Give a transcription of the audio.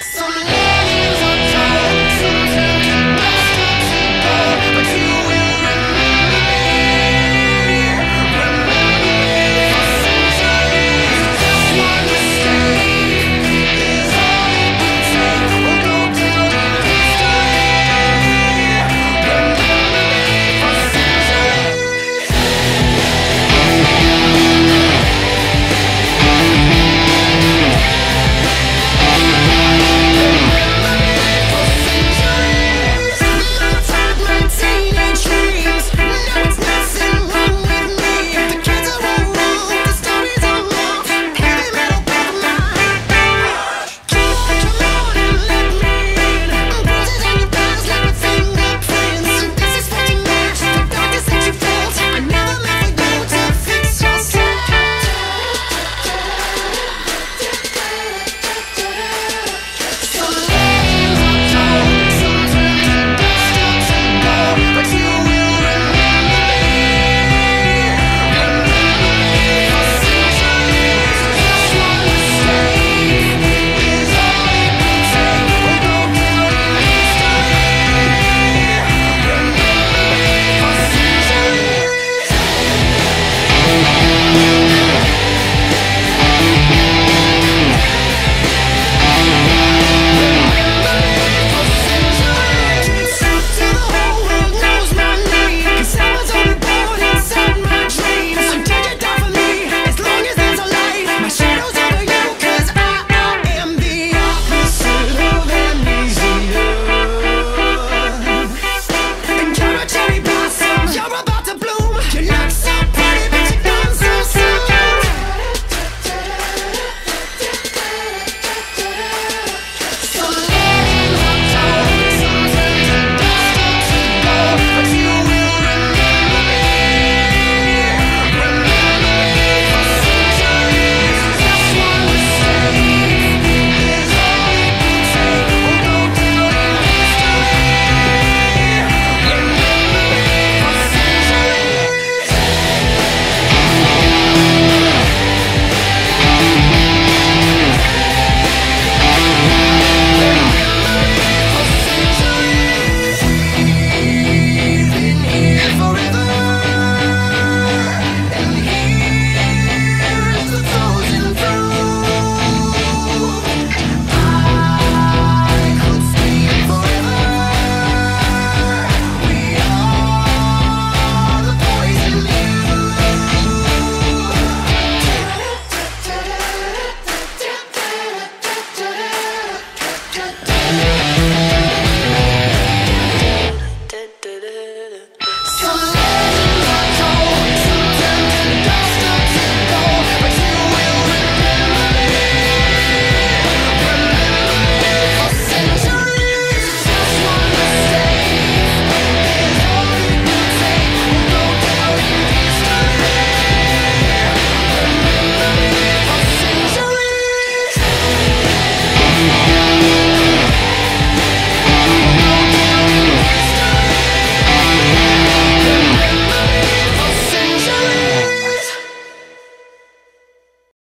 So yeah.